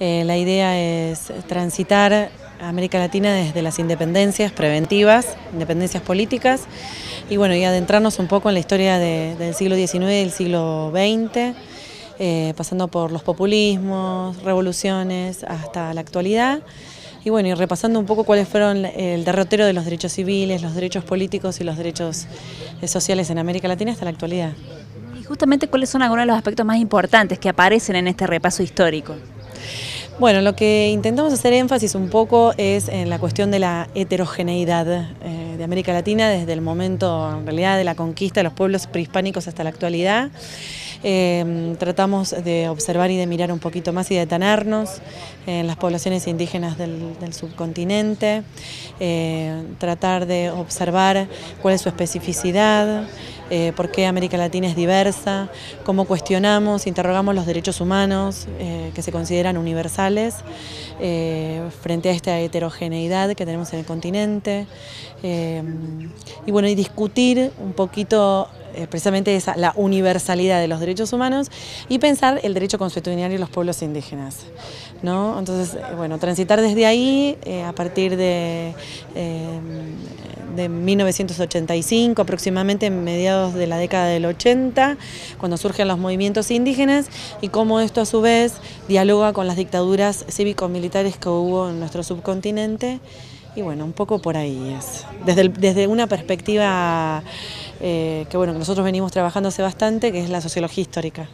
Eh, la idea es transitar América Latina desde las independencias preventivas, independencias políticas, y bueno, y adentrarnos un poco en la historia del siglo XIX y del siglo XX, eh, pasando por los populismos, revoluciones, hasta la actualidad. Y bueno, y repasando un poco cuáles fueron el derrotero de los derechos civiles, los derechos políticos y los derechos eh, sociales en América Latina hasta la actualidad. Y justamente cuáles son algunos de los aspectos más importantes que aparecen en este repaso histórico. Bueno, lo que intentamos hacer énfasis un poco es en la cuestión de la heterogeneidad eh, de América Latina desde el momento, en realidad, de la conquista de los pueblos prehispánicos hasta la actualidad. Em, tratamos de observar y de mirar un poquito más y detenernos en las poblaciones indígenas del, subcontinente, eh, tratar de observar cuál es su especificidad, eh, por qué América Latina es diversa, cómo cuestionamos, interrogamos los derechos humanos eh, que se consideran universales frente a esta heterogeneidad que tenemos en el continente. y bueno, y discutir un poquito eh, precisamente esa, la universalidad de los derechos humanos y pensar el derecho consuetudinario de los pueblos indígenas. ¿no? Entonces, eh, bueno, transitar desde ahí eh, a partir de, de 1985, aproximadamente en mediados de la década del 80, cuando surgen los movimientos indígenas y cómo esto a su vez dialoga con las dictaduras cívico-militares que hubo en nuestro subcontinente y bueno, un poco por ahí es. Desde, desde una perspectiva eh, que bueno, que nosotros venimos trabajando hace bastante, que es la sociología histórica.